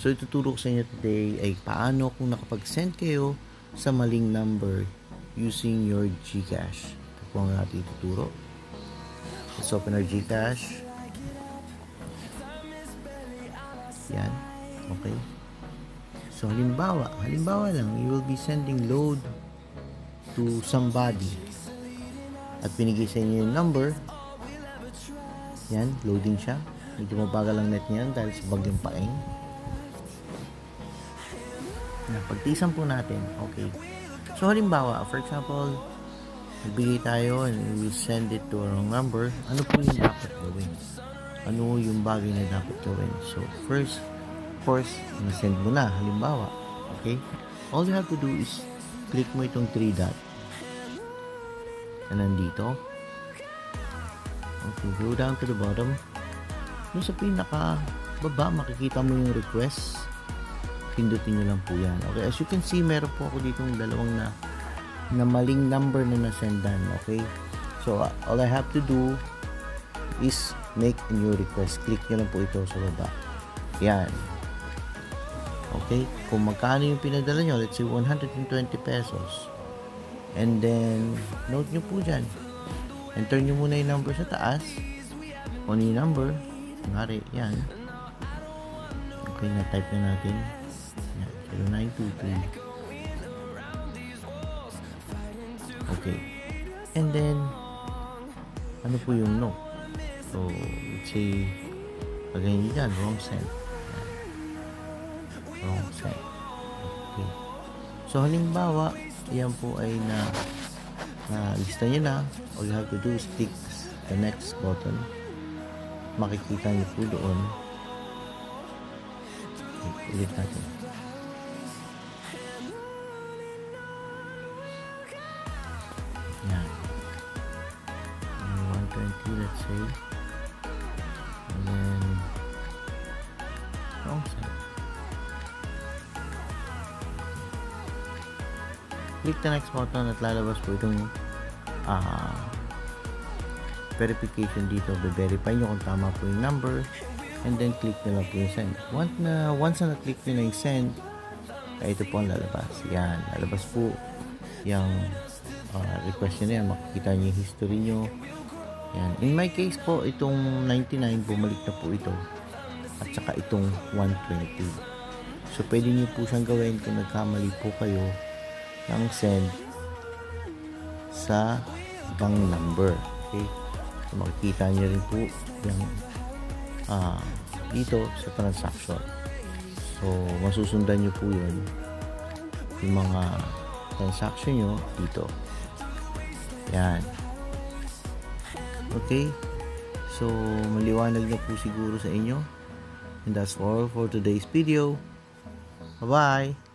So ituturo ko sa inyo today ay paano kung nakapag-send kayo sa maling number using your GCash. Ito po ang ating ituturo. Let's open our GCash. Yan. Okay. So halimbawa, halimbawa lang, you will be sending load to somebody at binigay sa inyo yung number yan, loading siya medyo mabagal ang net niyan dahil sa bagyong paeng yan, pagtisan po natin okay. So halimbawa, for example nagbigay tayo and we send it to a wrong number ano po yung dapat gawin? Ano yung bagay na dapat gawin? So first of course na-send mo na halimbawa okay? All you have to do is click mo itong 3 dot. Na nandito. Okay go down to the bottom. Dun sa pinaka baba makikita mo yung request pindutin nyo lang po yan. Okay as you can see meron po ako dito ng dalawang na na maling number na nasendan okay? So uh, all I have to do is make a new request. Click nyo lang po ito sa baba. Yan. Okay kung magkano yung pinadala nyo let's say 120 pesos. And then note nyo po dyan. Enter nyo muna yung number sa taas. Kung number. Kunwari yan. Okay na type na natin 0923 okay. And then ano po yung no? So let's say pagay nyo dyan wrong send wrong send okay. So halimbawa yan po ay na na lista nyo na. All you have to do is click the next button. Makikita nyo po doon. Ulit natin 120 let's say and then wrong side click the next button at lalabas po itong uh, verification dito. Be-verify nyo kung tama po yung number. And then click na lang po yung send. Once na, once na na-click nyo na yung send ay ito po ang lalabas. Yan, lalabas po yung uh, request nyo na yan. Makikita nyo yung history nyo yan, in my case po itong 99 bumalik na po ito at saka itong 120 so pwede nyo po siyang gawin kung nagkamali po kayo ng send sa ibang number. Okay? So, makikita nyo rin po yung uh, dito sa transaction. So, masusundan nyo po yun yung mga transaction nyo dito. Yan. Okay? So, maliwanag na po siguro sa inyo. And that's all for today's video. Bye-bye! Hold